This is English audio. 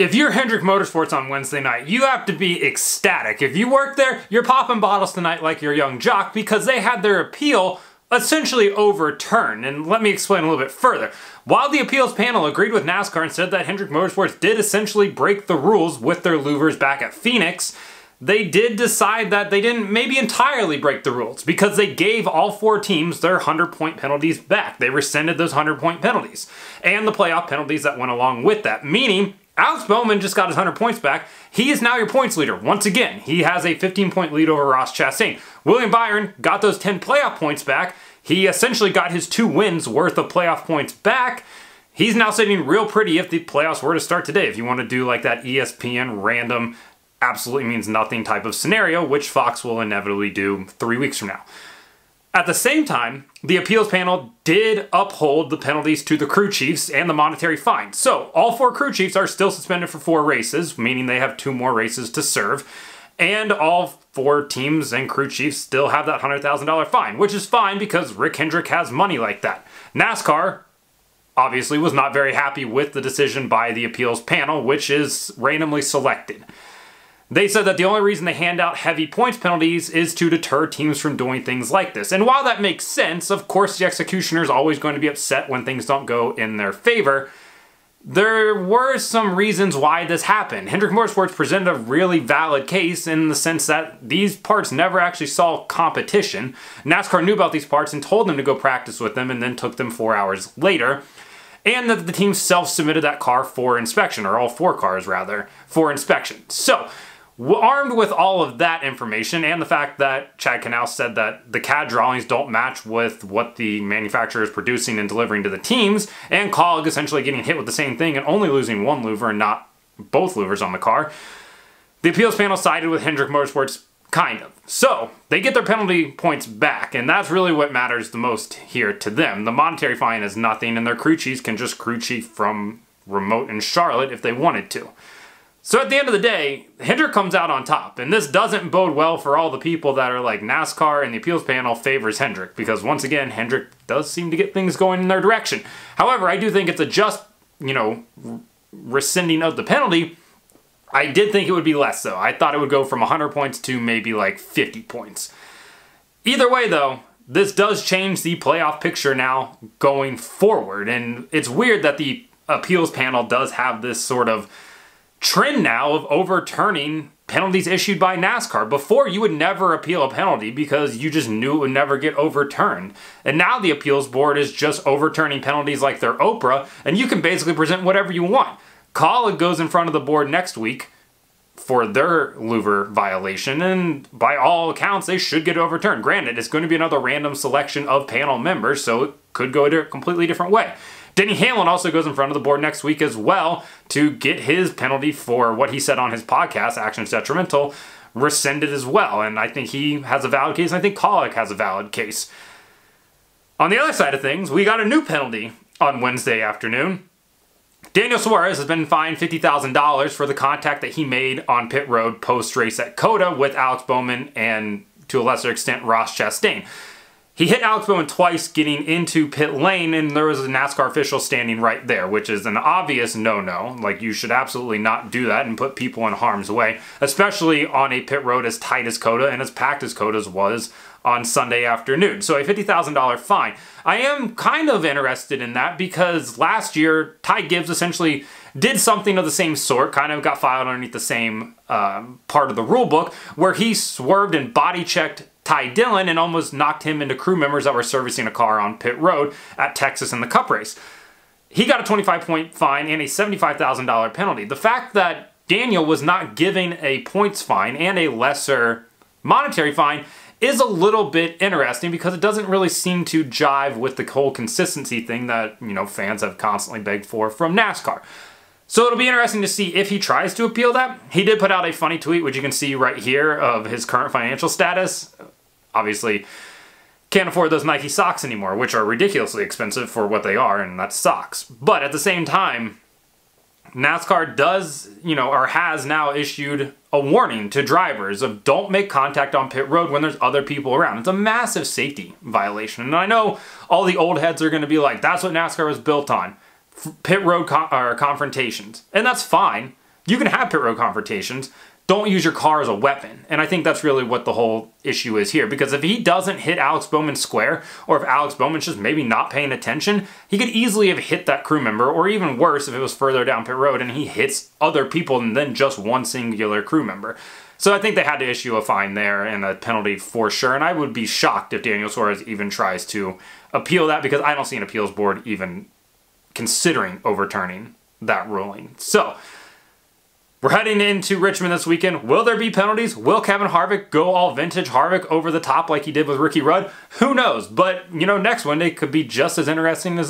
if you're Hendrick Motorsports on Wednesday night, you have to be ecstatic. If you work there, you're popping bottles tonight like your young jock because they had their appeal essentially overturned. And let me explain a little bit further. While the appeals panel agreed with NASCAR and said that Hendrick Motorsports did essentially break the rules with their louvers back at Phoenix, they did decide that they didn't maybe entirely break the rules because they gave all four teams their 100 point penalties back. They rescinded those 100 point penalties and the playoff penalties that went along with that, meaning Alex Bowman just got his 100 points back. He is now your points leader. Once again, he has a 15 point lead over Ross Chastain. William Byron got those 10 playoff points back. He essentially got his two wins worth of playoff points back. He's now sitting real pretty if the playoffs were to start today. If you want to do like that ESPN random, absolutely means nothing type of scenario, which Fox will inevitably do three weeks from now. At the same time, the appeals panel did uphold the penalties to the crew chiefs and the monetary fine. So, all four crew chiefs are still suspended for four races, meaning they have two more races to serve. And all four teams and crew chiefs still have that $100,000 fine, which is fine because Rick Hendrick has money like that. NASCAR obviously was not very happy with the decision by the appeals panel, which is randomly selected. They said that the only reason they hand out heavy points penalties is to deter teams from doing things like this. And while that makes sense, of course the executioner is always going to be upset when things don't go in their favor. There were some reasons why this happened. Hendrick Motorsports presented a really valid case in the sense that these parts never actually saw competition. NASCAR knew about these parts and told them to go practice with them and then took them four hours later. And that the team self-submitted that car for inspection, or all four cars rather, for inspection. So, Armed with all of that information and the fact that Chad Knaus said that the CAD drawings don't match with what the manufacturer is producing and delivering to the teams, and Kaulig essentially getting hit with the same thing and only losing one louver and not both louvers on the car, the appeals panel sided with Hendrick Motorsports kind of. So, they get their penalty points back, and that's really what matters the most here to them. The monetary fine is nothing, and their crew chiefs can just crew chief from remote in Charlotte if they wanted to. So at the end of the day, Hendrick comes out on top, and this doesn't bode well for all the people that are like NASCAR and the appeals panel favors Hendrick, because once again, Hendrick does seem to get things going in their direction. However, I do think it's a just, you know, rescinding of the penalty. I did think it would be less, though. I thought it would go from 100 points to maybe like 50 points. Either way, though, this does change the playoff picture now going forward, and it's weird that the appeals panel does have this sort of trend now of overturning penalties issued by NASCAR. Before, you would never appeal a penalty because you just knew it would never get overturned. And now the appeals board is just overturning penalties like they're Oprah, and you can basically present whatever you want. Kaulig goes in front of the board next week for their louver violation, and by all accounts, they should get overturned. Granted, it's going to be another random selection of panel members, so it could go a completely different way. Denny Hamlin also goes in front of the board next week as well to get his penalty for what he said on his podcast, Actions Detrimental, rescinded as well. And I think he has a valid case, and I think Kaulig has a valid case. On the other side of things, we got a new penalty on Wednesday afternoon. Daniel Suarez has been fined $50,000 for the contact that he made on pit road post race at COTA with Alex Bowman and to a lesser extent Ross Chastain. He hit Alex Bowman twice getting into pit lane, and there was a NASCAR official standing right there, which is an obvious no-no. Like, you should absolutely not do that and put people in harm's way, especially on a pit road as tight as COTA and as packed as COTA's was on Sunday afternoon. So a $50,000 fine. I am kind of interested in that because last year, Ty Gibbs essentially did something of the same sort, kind of got filed underneath the same uh, part of the rule book, where he swerved and body checked Ty Dillon and almost knocked him into crew members that were servicing a car on pit road at Texas in the Cup race. He got a 25 point fine and a $75,000 penalty. The fact that Daniel was not given a points fine and a lesser monetary fine is a little bit interesting because it doesn't really seem to jive with the whole consistency thing that, you know, fans have constantly begged for from NASCAR. So it'll be interesting to see if he tries to appeal that. He did put out a funny tweet, which you can see right here, of his current financial status obviously can't afford those Nike socks anymore, which are ridiculously expensive for what they are, and that's socks. But at the same time, NASCAR does, you know, or has now issued a warning to drivers of don't make contact on pit road when there's other people around. It's a massive safety violation. And I know all the old heads are going to be like, that's what NASCAR was built on pit road co- confrontations. And that's fine. you can have pit road confrontations. Don't use your car as a weapon. And I think that's really what the whole issue is here. Because if he doesn't hit Alex Bowman square, or if Alex Bowman's just maybe not paying attention, he could easily have hit that crew member, or even worse, if it was further down pit road and he hits other people and then just one singular crew member. So I think they had to issue a fine there and a penalty for sure. And I would be shocked if Daniel Suarez even tries to appeal that because I don't see an appeals board even considering overturning that ruling. So we're heading into Richmond this weekend. Will there be penalties? Will Kevin Harvick go all vintage Harvick over the top like he did with Ricky Rudd? Who knows? But, you know, next Monday could be just as interesting as